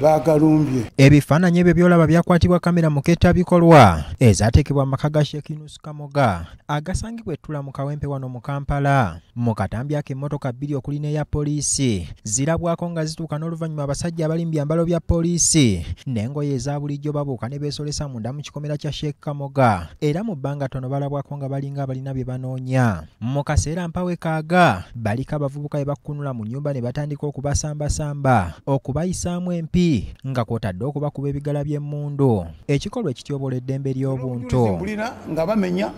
bagalumbye ebifaananyi ebyo byolaba byakwatibwa kamera mu kettabikolwa ezaateekebwa mu maka ga shekinus kamoga agasangibwa ettula mu kawempe wano mu kampala. Mu katambi ako emmotoka bbiri okuli n'eya poliisi zirabwako nga zituuka n'oluvannyuma abasajja abali mu byambalo bya poliisi. N'engoye eza bulijjo babuuka ne beesolesa munda mu kikomera kya sheek kamoga. Era mu bbanga tono balabwako nga balinga abalina bye banoonya. Mu kaseera mpawe kaaga baliko abavubuka be bakkunula mu nnyumba ne batandika okubasambasamba okubayisaamu empi nga kwotadde okubakuba ebigala by'emmundu ekikolwa ekityobola eddembe ly'obuntu. Mbulira nga bamenya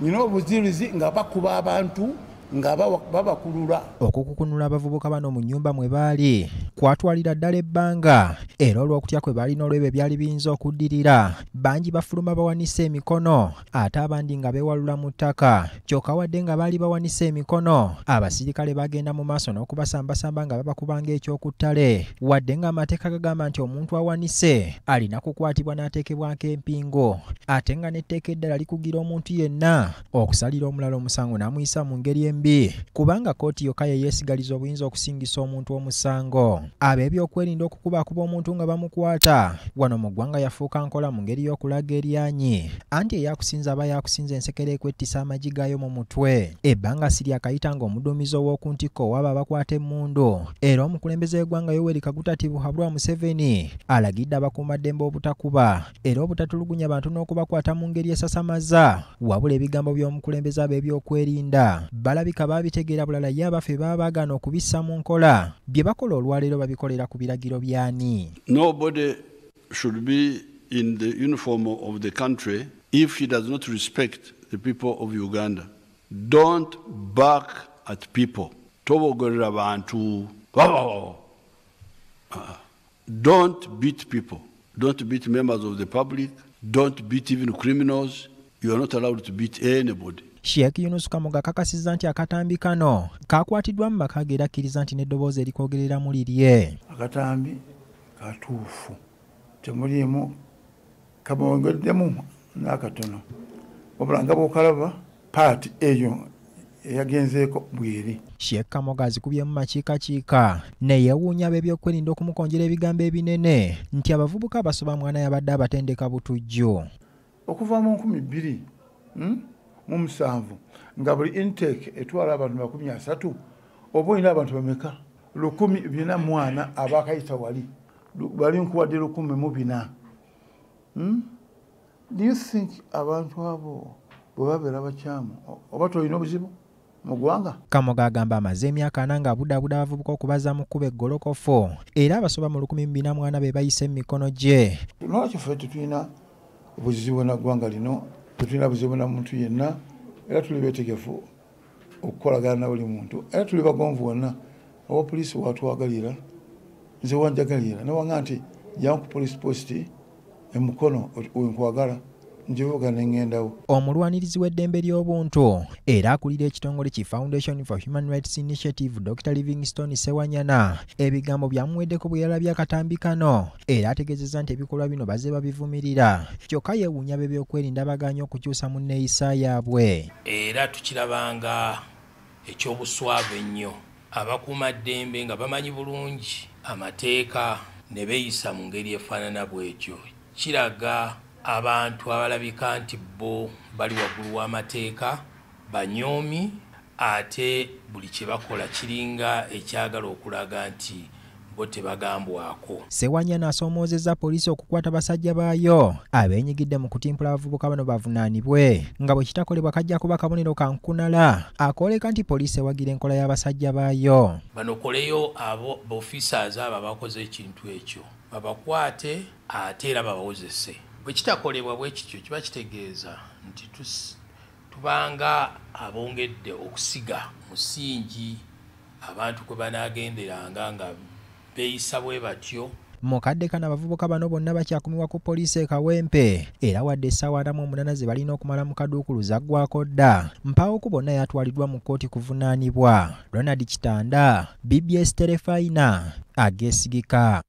nina obuziruzi nga bakuba abantu nga babakulula. Okukukunula abavubuka bano mu nnyumba mwe baali kwatwalira ddala ebbanga era olw'okutya kwe baalina olw'ebyo byali biyinza okuddirira bangi bafuluma bawanise emikono ate abandi nga beewalula mu ttaka. Kyokka wadde nga baali bawanise emikono abasirikale bagenda mu maaso n'okubasambasamba nga babakubanga ekyokuttale. Wadde ng'amateeka gagamba nti omuntu awanise alina kukwatibwa n'ateekebwako empingo ate nga n'etteeka eddala likugira omuntu yenna okusalira omulala omusango n'amuyisa mu ngeri embi. Kubanga kooti yokka ye yeesigaliza obuyinza okusingisa omuntu omusango. Ab'ebyokwerinda okukubaakuba omuntu nga bamukwata. Wano mu ggwanga yafuuka nkola mu ngeri y'okulaga eryanyi. Anti eyakusinza aba yakusinza ensekera ekwettisa amagi gaayo mu mutwe. Ebbanga siri akayita nga omuduumizi ow'oku ntikko owaaba abakwata emmundu. Era omukulembeze w'eggwanga yoweri kagutati buhabulwa museveni alagidde abakuumaddembe obutakuba. Era obutatulugunya bantu n'okubakwata mu ngeri esasamaza wabula ebigambo by'omukulembeze ab'ebyokwerinda balabika baabitegeera bulala ye abafe baba baagaana okubissa mu nkola. Bye bakola olwaleero babikolera ku biragiro by'ani Nobody should be in the uniform of the country if he does not respect the people of Uganda. Don't bark at people. Tobogorera bantu. Uh, Don't beat people. Don't beat members of the public. Don't beat even criminals. You are not allowed to beat anybody. sheek yunus kamoga akakasizza nti akatambi kano kaakwatiddwa mu maka ge era akkiriza nti n'eddoboozi erikwogereramu lirye akatambi katuufu. Temuliimu kabongeddemu n'akatono. Wabula nga bw'okalaba paati eyo eyagenzeeko bweri. Sheek kamoga azikubyemu makiikakiika neyeewuunya ab'ebyokwerinda okumukonjera ebigambo ebinene nti abavubuka abasoba mwana yabadde abatendeka butujju okuva mu nkumi bbiri mm, mu musanvu nga buli intake etwala abantu makumi asatu oba olina abantu bameka? Lukumi bina mwana abakayita wali. Lu- bali nkuwadde lukumi mu bina. Mm? do you think abantu abo bwe babeera bakyamu oba tolina obuzibu mu ggwanga? Kamoga agamba amaze emyaka ana ng'abudaabuda abavubuka okubaza mu kkuba eggolokofu. Era abasoba mu 1 be bayise mu mikono gye. Lwaki ffe tetulina buzibu na ggwanga lino tetulina buzibu na muntu yenna? Era tuli beetegefu okukolagana na buli muntu. Era tuli bagonvu wonna owa poliisi watwagalira nze wanjagalira newaŋa nti jangu ku poliisi positi emukono wenkwagala njivuga neŋŋendawo omulwanirizi w'eddembe ly'obuntu era akulira ekitongole ki foundation for human rights initiative dr livingstone sewanyana. Ebigambo byamuweddeko bwe yalabye akatambi kano era ategeezezza nti ebikolwa bino bazze babivumirira. Kyokka yeewuunya b'ebyokwerinda baganye okukyusa mu nneeyisa yaabwe. Era tukirabanga ekyobuswavu ennyo abakuumaddembe nga bamanyi bulungi amateeka ne beeyisa mu ngeri efaanana bw'etyo kiraga abantu abalabika nti bo bali waggulu w'amateeka banyoomi ate buli kye bakola kiringa ekyagala okulaga nti bo tebagambwako. Sewanyana asoomoozezza poliisi okukwata basajja baayo abeenyigidde mu kutimpula abavubuka bano bavunaanibwe. Nga bwe kitakolebwa kajja kuba kabonero ka nkunala akooleka nti poliisi ewagira enkola y'abasajja baayo. Banokoleyo abo baofficers abo abakoze ekintu ekyo babakwate ate era babawozese. Bwe kitakolebwa bwe kityo kiba kitegeeza nti tubanga abongedde okusiga musingi abantu kwe banaagenderanga nga beeyisa bwe batyo. Mukadde kano abavubuka bano bonna bakyakumirwa ku poliisi e kawempe. Era wadde essaawa ana mu omunana ze balina okumala mu kaduukulu zaggwako dda. Mpaawoku bonna yatwaliddwa mu kkooti kuvunaanibwa. Ronald kitanda bbs terefayina ageesigika